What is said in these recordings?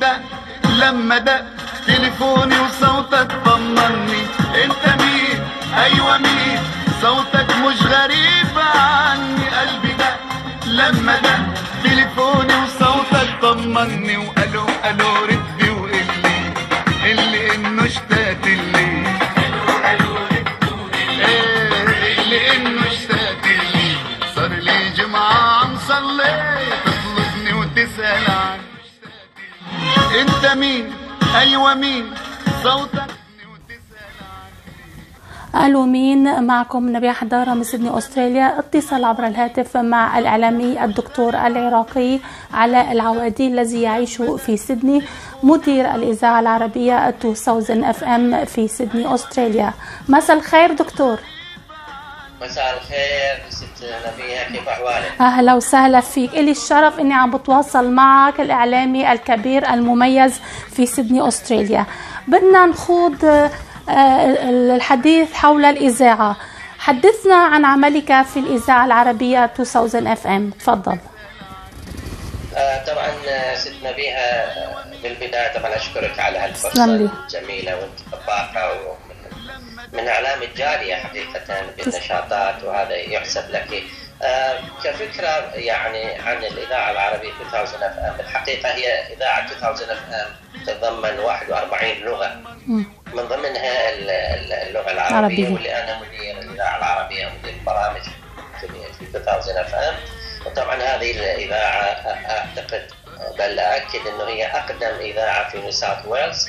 ده لما ده تليفوني وصوتك طمني. انت مين؟ أيوه مين؟ صوتك مش غريب عني قلبي ده. لما ده تليفوني وصوتك طمني. وقالوا قالوا ردي وقلي. اللي إنه اشتاق انت مين أيوه مين صوتك. ألو مين؟ معكم نبيع حدارة من سيدني أستراليا. اتصل عبر الهاتف مع الإعلامي الدكتور العراقي علاء العوادي الذي يعيش في سيدني مدير الإذاعة العربية 2000 إف إم في سيدني أستراليا. مساء الخير دكتور. مساء الخير ست نبيها كيف أحوالك؟ أهلا وسهلا فيك. إلي الشرف إني عم بتواصل معك الإعلامي الكبير المميز في سيدني أستراليا. بدنا نخوض آه، الحديث حول الإذاعة. حدثنا عن عملك في الإذاعة العربية 2000 FM. تفضل. آه، طبعا آه، ست نبيها آه، بالبدايه طبعا أشكرك على. الجميلة وانت طباقه ومن من إعلام الجاليه حقيقة بالنشاطات وهذا يحسب لك. آه، كفكرة يعني عن الإذاعة العربية 2000 FM الحقيقة هي إذاعة 2000 FM تتضمن 41 لغة. من ضمنها ال- ال- اللغة العربية عربية. واللي أنا مدير الاذاعه العربية مدير البرامج في في 2000 FM. وطبعا هذه الإذاعة أعتقد بل اكد إنه هي أقدم إذاعة في نيو ساوث ويلز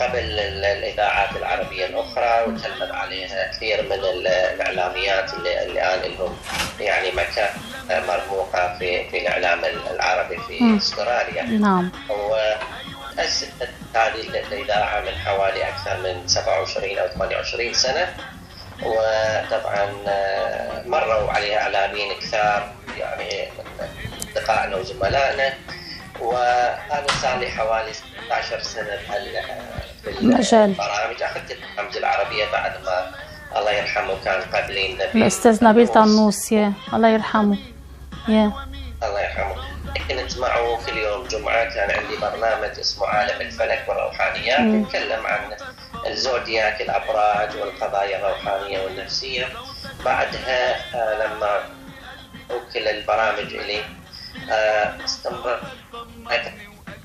قبل ال- الإذاعات العربية الأخرى وتلمذ عليها كثير من ال- الإعلاميات اللي الان لهم يعني مكان مرموقة في في الإعلام العربي في. أستراليا. نعم وأسست هذه الإذاعة من حوالي أكثر من 27 أو 28 سنة وطبعا آه، مروا عليها إعلاميين كثار يعني من أصدقائنا وزملائنا وأنا صار لي حوالي 16 سنة في مجال. البرامج أخذت البرامج العربية بعد ما الله يرحمه كان قبلي النبي الأستاذ نبيل طنوس يا الله يرحمه يا الله يرحمه كنت معه كل يوم جمعة كان عندي برنامج اسمه عالم الفلك والروحانيات. يتكلم عن الزودياك الأبراج والقضايا الروحانية والنفسية بعدها لما وكل البرامج إلي آه، استمرت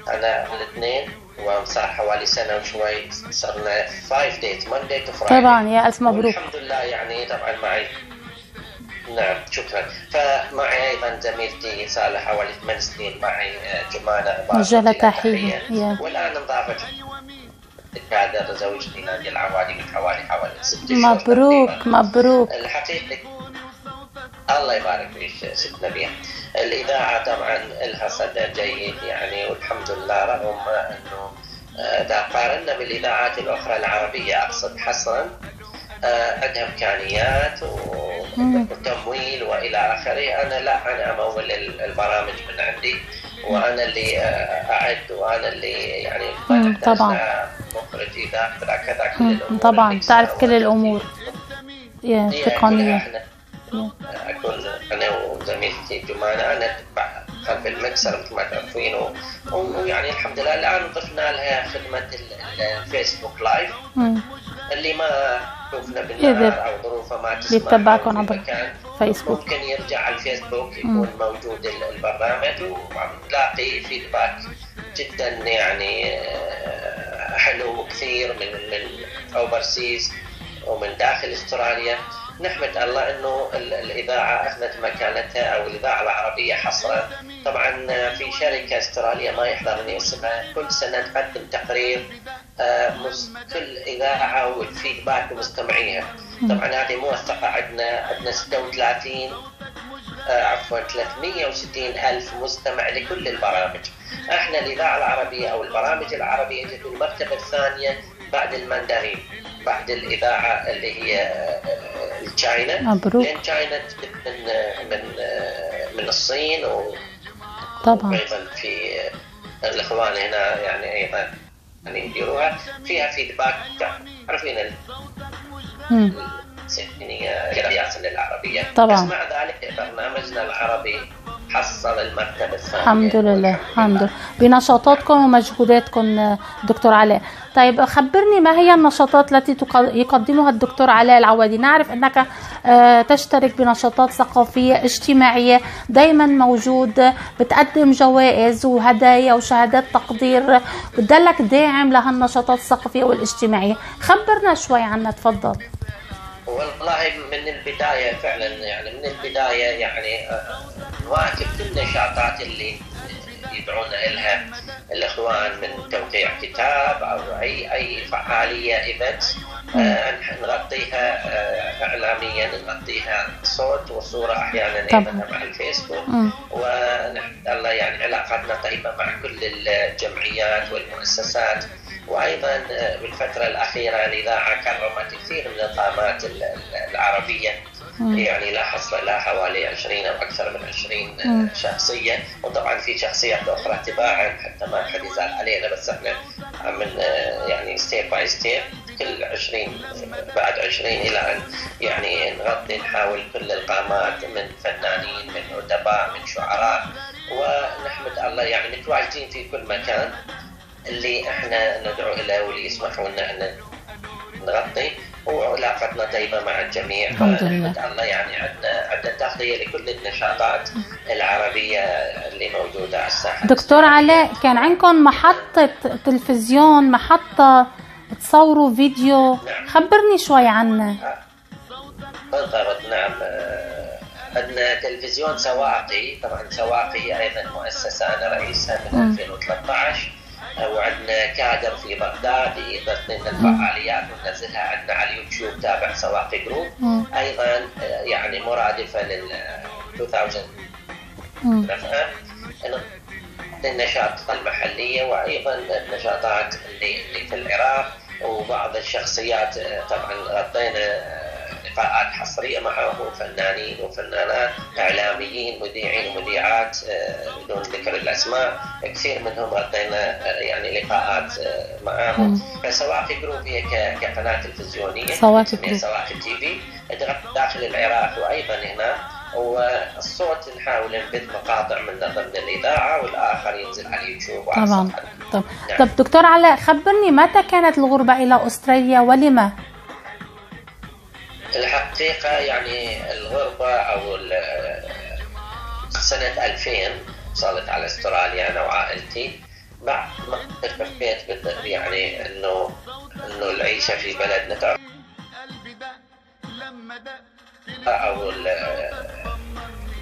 أنا الاثنين وصار حوالي سنة وشوي. صرنا 5 دايز Monday to Friday. طبعا يا ألف مبروك. والحمد لله يعني طبعا معي. نعم شكرا. فمعي أيضا زميلتي صار لها حوالي ثمان سنين معي آه، جمانة وجه لها. يا. والآن انضافت هذا زوجتي نادية العوادي من حوالي حوالي ست شهور مبروك تقريباً. مبروك الحقيقة الله يبارك فيك ست نبيع الإذاعة طبعا لها صدى جيد يعني والحمد لله رغم أنه آه، إذا قارنا بالإذاعات الأخرى العربية أقصد حصرا آه، عندها إمكانيات. وتمويل وإلى آخره أنا لا أنا أمول ال- البرامج من عندي وأنا اللي آه، أعد وأنا اللي يعني طبعاً. مخرج إذا كذا كل الأمور طبعا تعرف كل سواها. الأمور يا أنا وزميلتي جمانة أنا أتبع خلف المكسر مثل ما تعرفين. ويعني الحمد لله الآن ضفنا لها خدمة ال- الفيسبوك لايف. اللي ما شوفنا بالنهار أو ظروفه ما تسمح يتبعكم عبر فيسبوك ممكن يرجع على الفيسبوك يكون موجود ال- البرنامج. وعم نلاقي feedback جدا يعني آه، حلو كثير من من overseas ومن داخل أستراليا. نحمد الله إنه ال- الإذاعة أخذت مكانتها أو الإذاعة العربية حصرا. طبعا في شركة أسترالية ما يحضرني اسمها كل سنة تقدم تقرير آه، كل إذاعة والفيدباك لمستمعيها طبعا هذه موثقة عندنا عندنا 36 آه، عفوا 360 ألف مستمع لكل البرامج. إحنا الإذاعة العربية أو البرامج العربية في المرتبة الثانية بعد الماندارين بعد الإذاعة اللي هي آه، التشاينا مبروك. لأن تشاينا من آه، من آه، من الصين و- طبعا وأيضا في الإخوان هنا يعني أيضا يعني يديروها فيها فيدباك تعرفين ال- مم. يعني قرايات العربية طبعاً. بس مع ذلك برنامجنا العربي حصل المرتبة الثانية. الحمد لله الحمد لله. بنشاطاتكم ومجهوداتكم دكتور علاء. طيب خبرني ما هي النشاطات التي يقدمها الدكتور علاء العوادي؟ نعرف أنك آه، تشترك بنشاطات ثقافية اجتماعية دايما موجود بتقدم جوائز وهدايا وشهادات تقدير بتدلك داعم لهالنشاطات الثقافية والاجتماعية. خبرنا شوي عنها تفضل. والله من البداية فعلا يعني من البداية يعني آه، نواكب كل النشاطات اللي يدعون لها الإخوان من توقيع كتاب أو اي أي فعالية ايفنت نغطيها آه، اعلاميا نغطيها صوت وصورة أحيانا. أيضا مع الفيسبوك. ونحمد الله يعني علاقاتنا طيبة مع كل الجمعيات والمؤسسات وأيضا آه، بالفترة الأخيرة الإذاعة كرمت كثير من القامات ال- ال- العربية يعني لا حصر لها حوالي 20 أو أكثر من 20 مم. شخصية. وطبعا في شخصيات أخرى تباعا حتى ما حد يزعل علينا بس إحنا من آه، يعني step by step كل 20 بعد 20 إلى أن يعني نغطي نحاول كل القامات من فنانين من أدباء من شعراء. ونحمد الله يعني متواجدين في كل مكان اللي إحنا ندعو إليه واللي يسمحوا لنا ان نغطي. وعلاقتنا طيبه مع الجميع. الحمد لله. الله يعني عندنا عندنا تغطيه لكل النشاطات العربية اللي موجودة على الساحة. دكتور علاء كان عندكم محطة تلفزيون محطة تصوروا فيديو؟ خبرني شوي عنها بالضبط نعم. عندنا تلفزيون سواقي طبعا سواقي أيضا مؤسسة أنا رئيسها من مم. 2013 آه، وعندنا كادر في بغداد يضبط لنا الفعاليات وننزلها عندنا على اليوتيوب تابع سواقي جروب. أيضا يعني مرادفة لل 2000 مم. النشاط المحلية وأيضا النشاطات اللي, اللي في العراق وبعض الشخصيات طبعا غطينا لقاءات حصرية معهم فنانين وفنانات إعلاميين مذيعين ومذيعات آه، بدون ذكر الأسماء كثير منهم غطينا آه، يعني لقاءات آه، معهم فسواقي group هي كقناة تلفزيونية سواقي group. سواقي TV داخل العراق وأيضا هنا والصوت نحاول نبث مقاطع من ضمن الإذاعة والآخر ينزل على اليوتيوب وعلى طبعا. طب نعم. طب دكتور علاء خبرني متى كانت الغربة إلى أستراليا ولما؟ الحقيقة يعني الغربة أو سنة 2000 وصلت على أستراليا أنا وعائلتي بعد ما تكفيت يعني إنه إنه العيشة في بلدنا تعرف أو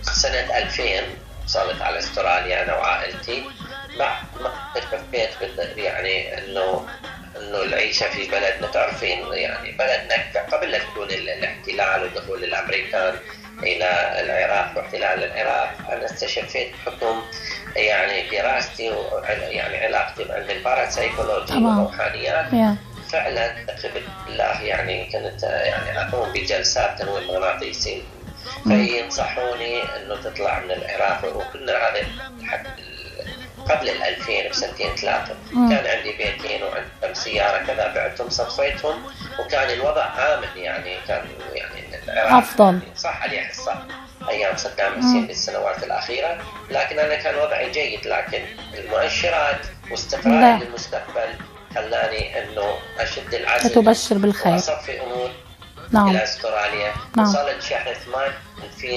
سنة 2000 وصلت على أستراليا أنا وعائلتي بعد ما تكفيت يعني إنه إنه العيشة في بلدنا تعرفين يعني بلدنا قبل لا تكون ال- الاحتلال ودخول الأمريكان إلى العراق واحتلال العراق أنا استشفيت بحكم يعني دراستي ويعني علاقتي بعلم الباراسايكولوجي. والروحانيات يا. فعلا قبل الله يعني كنت يعني أقوم بجلسات تنويم مغناطيسي. فينصحوني إنه تطلع من العراق وكنا هذا قبل ال 2000 بسنتين ثلاثة. كان عندي بيتين وعندي سيارة كذا بعتهم صفيتهم وكان الوضع آمن يعني كان يعني العراق أفضل. صح عليه حصه أيام صدام حسين بالسنوات الأخيرة لكن أنا كان وضعي جيد لكن المؤشرات. واستقراري للمستقبل خلاني إنه أشد العزم تبشر بالخير وأصفي أمور نعم. إلى أستراليا. نعم. وصلت شهر 8 2000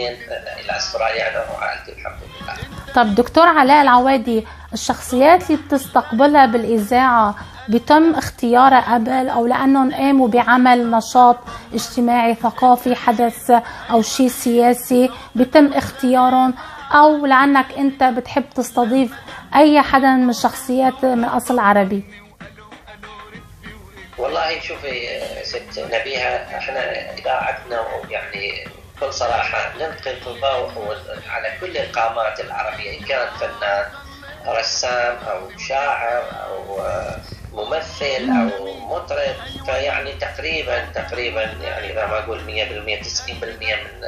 إلى أستراليا أنا وعائلتي الحمد لله. طب دكتور علاء العوادي الشخصيات اللي بتستقبلها بالإذاعة بيتم اختيارها قبل أو لأنهم قاموا بعمل نشاط اجتماعي ثقافي حدث أو شيء سياسي بيتم اختيارهم؟ أو لأنك أنت بتحب تستضيف أي حدا من الشخصيات من أصل عربي؟ والله شوفي ست نبيها إحنا إذاعتنا يعني بكل صراحة نلقي الضوء على كل القامات العربية إن كان فنان رسام أو شاعر أو ممثل أو مطرب فيعني تقريبا تقريبا يعني إذا ما أقول 100% 90% من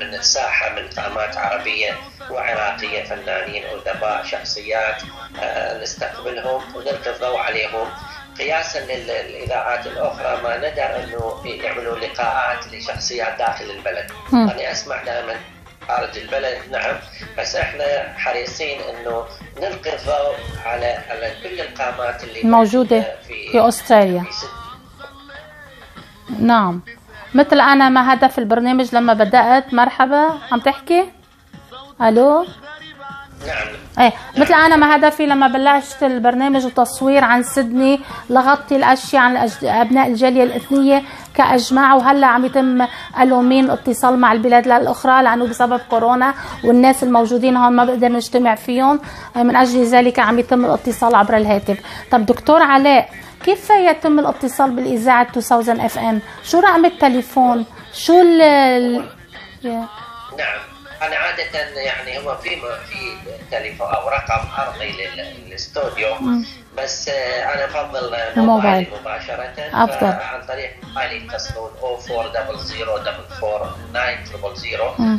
من الساحة من قامات عربية وعراقية فنانين أدباء شخصيات آه، نستقبلهم ونلقي الضوء عليهم. قياسا للإذاعات الأخرى ما ندر إنه يعملوا لقاءات لشخصيات داخل البلد. أنا أسمع دائما خارج البلد نعم بس إحنا حريصين إنه نلقي الضوء على على كل القامات اللي موجودة في في سد- نعم. مثل أنا ما هدف البرنامج لما بدأت مرحبا عم تحكي؟ ألو؟ نعم إيه مثل أنا ما هدفي لما بلشت البرنامج وتصوير عن سيدني لغطي الأشياء عن الأج... أبناء الجالية الإثنية كأجماع وهلأ عم يتم ألومين اتصال مع البلاد الأخرى لأنه بسبب كورونا والناس الموجودين هون ما بقدر نجتمع فيهم. من أجل ذلك عم يتم الاتصال عبر الهاتف. طب دكتور علاء كيف يتم الاتصال بالإذاعة 2000 إف إم؟ شو رقم التليفون؟ شو ال نعم. أنا عادة يعني هو في في تليفون أو رقم أرضي لل- للاستوديو بس آه، أنا أفضل الموبايل. موبايلي مباشرة أفضل. عن طريق موبايلي يتصلون 0400 مم.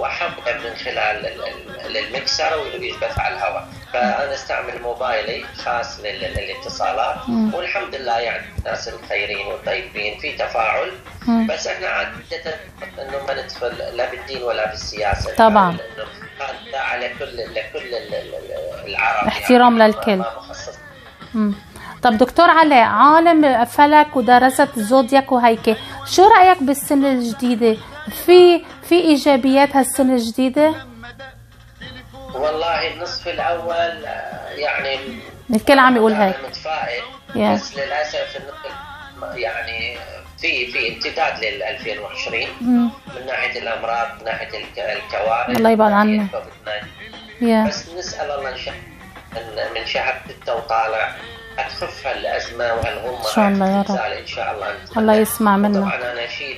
واحب من خلال ال- ال- المكسر ويبث على الهواء فأنا أستعمل موبايلي خاص لل- للاتصالات. والحمد لله يعني الناس الخيرين والطيبين في تفاعل. بس إحنا عاده إنه ما ندخل لا بالدين ولا بالسياسة طبعاً. هذا على كل لكل ال- ال- العرب احترام يعني للكل. مم. طب دكتور علاء عالم فلك ودرست الزودياك وهيك شو رأيك بالسنة الجديدة في في إيجابيات هالسنة الجديدة والله النصف الأول يعني الكل عم يقول هيك متفائل يا. بس للأسف يعني في في امتداد لل 2020 مم. من ناحية الأمراض من ناحية الك- الكوارث الله يبعد عنا. COVID-19. يا بس نسأل الله ان شاء ان من شهر ستة وطالع تخف هالازمه وهالغمه إن شاء الله يا رب. إن شاء الله. الله يسمع منا طبعا أنا اشيد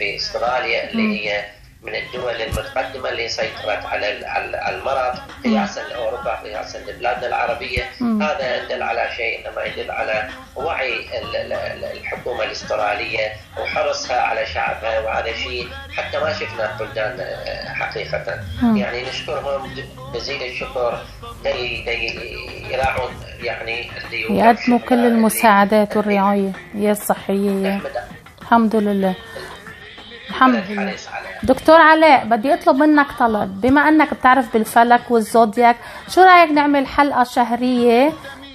بأستراليا اللي هي من الدول المتقدمة اللي سيطرت على ال- على على المرض قياسا لأوروبا قياسا لبلادنا العربية. مم. هذا يدل على شيء إنما يدل على وعي ال- ال- ال- الحكومة الأسترالية وحرصها على شعبها وهذا شيء حتى ما شفنا في بلدان آه، حقيقة. مم. يعني نشكرهم جزيل الشكر. يراعون يعني يقدموا كل المساعدات والرعاية. يا الصحية. الحمد لله. الحمد لله. دكتور علاء بدي أطلب منك طلب. بما أنك بتعرف بالفلك والزودياك شو رأيك نعمل حلقة شهرية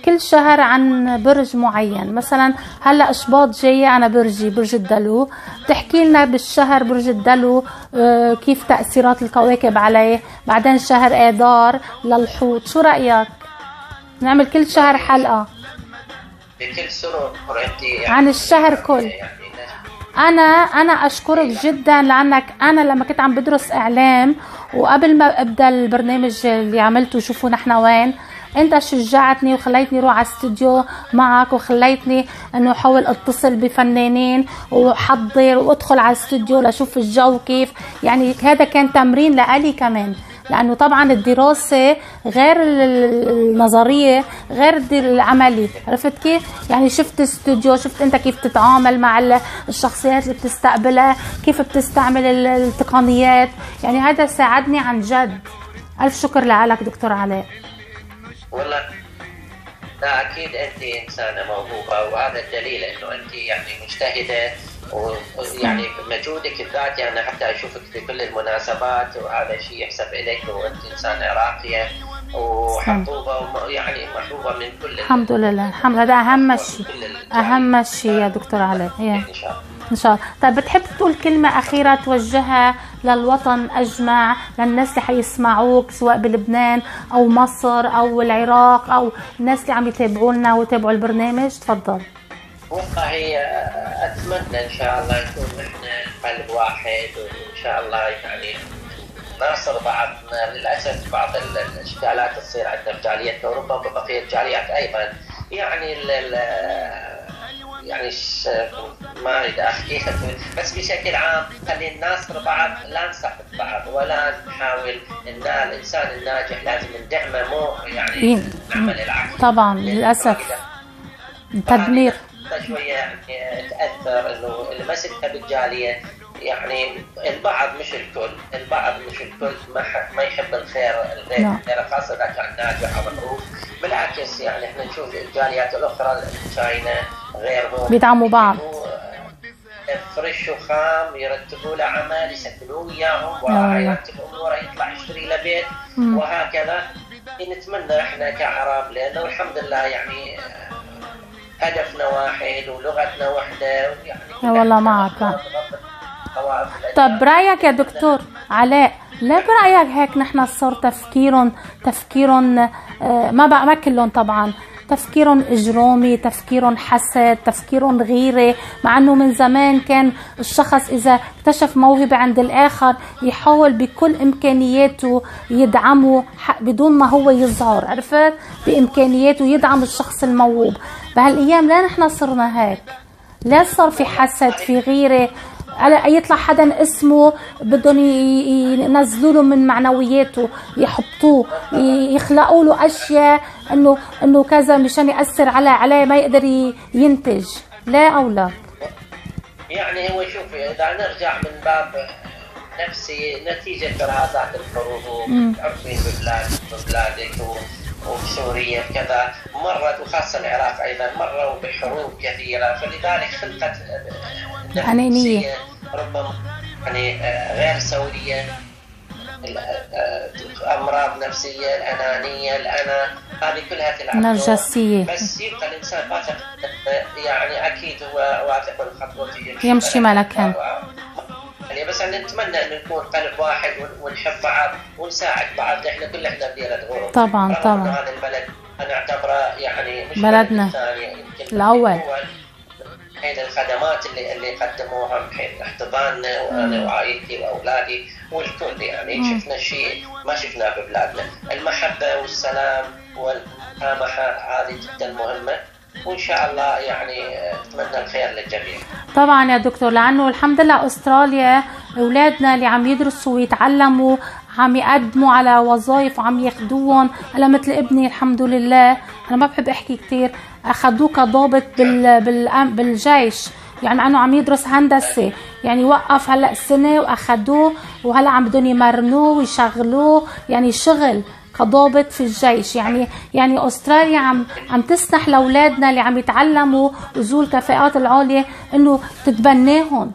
كل شهر عن برج معين. مثلا هلا أشباط جاية أنا برجي برج الدلو. تحكي لنا بالشهر برج الدلو آه، كيف تأثيرات الكواكب عليه؟ بعدين شهر آذار للحوت. شو رأيك؟ نعمل كل شهر حلقة. بكل سرور يعني عن الشهر كل. يعني أنا أنا أشكرك جدا لأنك أنا لما كنت عم بدرس إعلام وقبل ما أبدأ البرنامج اللي عملته شوفوا نحن وين انت شجعتني وخليتني أروح على الاستوديو معك وخليتني انه احاول اتصل بفنانين واحضر وادخل على الاستوديو لاشوف الجو كيف. يعني هذا كان تمرين لألي كمان لأنه طبعا الدراسة غير ال- النظرية غير العملي عرفت كيف؟ يعني شفت استوديو شفت انت كيف تتعامل مع ال- الشخصيات اللي بتستقبلها كيف بتستعمل ال- التقنيات. يعني هذا ساعدني عن جد. ألف شكر لك دكتور علاء. والله لا أكيد انت إنسانة موهوبة وهذا الدليل إنه انت يعني مجتهدة ويعني مجهودك الذاتي أنا حتى أشوفك في كل المناسبات وهذا شيء يحسب إليك وانت إنسانة راقية وحبوبه وم- يعني محبوبه من كل ال- الحمد لله الحمد هذا أهم شيء. أهم شيء يا دكتور علاء يا. إن شاء الله إن شاء الله طيب بتحب تقول كلمة أخيرة توجهها للوطن أجمع للناس اللي حيسمعوك سواء بلبنان أو مصر أو العراق أو الناس اللي عم يتابعونا ويتابعوا البرنامج. تفضل. والله أتمنى إن شاء الله نكون نحن قلب واحد وإن شاء الله يعني ناصر بعضنا. للأسف بعض ال- الاشكالات تصير عندنا في جاليتنا وربما بقيه الجاليات أيضا. يعني يعني ما أريد أحكي. بس بشكل عام خلينا نناصر بعض لا نسقط بعض ولا نحاول إن الإنسان الناجح لازم ندعمه مو يعني إيه. نعمل العكس. طبعا للأسف. تدمير. شوية يعني تأثر إنه اللي مسكها بالجاليه يعني البعض مش الكل، البعض مش الكل ما ما يحب الخير الغير نعم. خاصة إذا كان ناجح أو معروف، بالعكس يعني إحنا نشوف الجاليات الأخرى تشاينا بيدعموا بعض. فريش وخام يرتبوا له عمل يسكنوه اياهم يا الله. وراح يرتب أموره يطلع يشتري له بيت. وهكذا نتمنى إحنا كعرب لأنه الحمد لله يعني آه، هدفنا واحد ولغتنا واحدة يعني والله معك. طب برأيك يا دكتور علاء لا برأيك هيك نحن صار تفكيرهم تفكيرهم آه، ما ما كلهم طبعا تفكيرهم إجرامي تفكيرهم حسد تفكيرهم غيره مع إنه من زمان كان الشخص إذا اكتشف موهبة عند الآخر يحاول بكل إمكانياته يدعمه بدون ما هو يظهر عرفت؟ بإمكانياته يدعم الشخص الموهوب. بهالأيام لا نحن صرنا هيك. لا صار في حسد في غيرة. يطلع حدا اسمه بدهم ينزلوا له من معنوياته يحبطوه يخلقوا له أشياء انه إنه كذا مشان يأثر على عليه ما يقدر ينتج. لا أو لا؟ يعني هو شوف إذا نرجع من باب نفسي نتيجة هذات الحروب ببلاد ببلادك و- وبسوريا كذا مرت وخاصة العراق أيضا مروا بحروب كثيرة. فلذلك خلقت أنانية. ربما يعني آه، غير سوية ال- آه، أمراض نفسية الأنانية الأنا هذه كلها تلعب دور. نرجسية. بس يبقى الإنسان واثق يعني أكيد هو واثق الخطوه يمشي ملكا. يعني بس أن نتمنى ان نكون قلب واحد ون- ونحب بعض ونساعد بعض إحنا بدينا غرب طبعاً، رغم طبعاً. إنه هذا البلد أنا أعتبره يعني مش بلدنا. بلد ثاني حين الخدمات اللي اللي قدموها من حين احتضاننا وأنا وعائلتي وأولادي والكل يعني. شفنا شيء ما شفناه ببلادنا. المحبة والسلام والمسامحة هذه جدا مهمة. وإن شاء الله يعني أتمنى الخير للجميع. طبعا يا دكتور لأنه الحمد لله أستراليا أولادنا اللي عم يدرسوا ويتعلموا عم يقدموا على وظائف وعم ياخدوهم. هلا مثل ابني الحمد لله. أنا ما بحب أحكي كتير. اخذوه كضابط بال بال بالجيش. يعني انه عم يدرس هندسة. يعني وقف هلا سنة واخذوه وهلا عم بدهم يمرنوه ويشغلوه. يعني شغل كضابط في الجيش. يعني يعني أستراليا عم عم تسنح لأولادنا اللي عم يتعلموا ذو الكفاءات العاليه إنه تتبناهم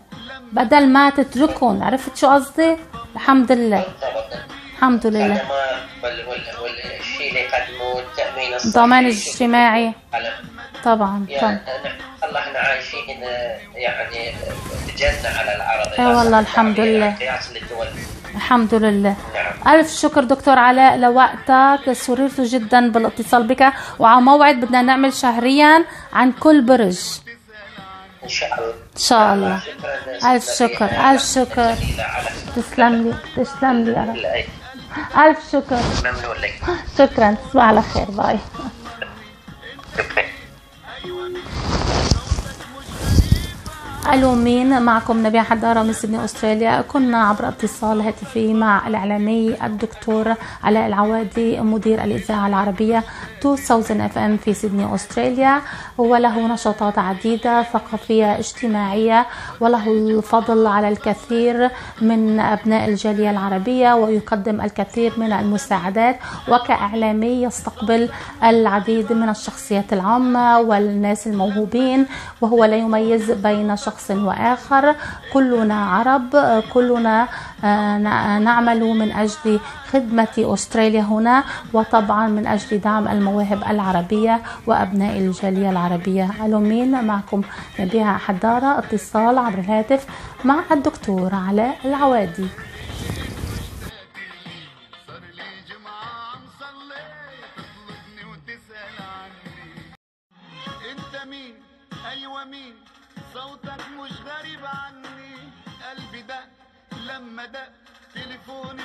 بدل ما تتركهم. عرفت شو قصدي؟ الحمد لله. الحمد لله. الخدمات وال- وال- والشيء اللي يقدموه التأمين الصحي. الضمان الاجتماعي طبعا يعني طبعا. الله إحنا عايشين يعني بجنه على الأرض إي والله الحمد لله. قياس للدول. الحمد لله. نعم. ألف شكر دكتور علاء لوقتك. سررت جدا بالاتصال بك. وعلى موعد بدنا نعمل شهريا عن كل برج. إن شاء الله. إن شاء الله. ألف شكر ألف شكر. تسلم لي تسلم لي يا رب. ألف شكر. ممنون لك شكرا تصبح على خير باي. ألو مين؟ معكم نبيع حدارة من سيدني أستراليا. كنا عبر اتصال هاتفي مع الإعلامي الدكتور علاء العوادي مدير الإذاعة العربية 2000 اف ام في سيدني أستراليا. وله نشاطات عديدة ثقافية اجتماعية وله الفضل على الكثير من أبناء الجالية العربية ويقدم الكثير من المساعدات. وكإعلامي يستقبل العديد من الشخصيات العامة والناس الموهوبين وهو لا يميز بين شخص وآخر كلنا عرب كلنا آه، نعمل من أجل خدمة أستراليا هنا وطبعا من أجل دعم المواهب العربية وأبناء الجالية العربية. ألو مين معكم؟ نبيها حدارة اتصال عبر الهاتف مع الدكتور علاء العوادي. دق تليفوني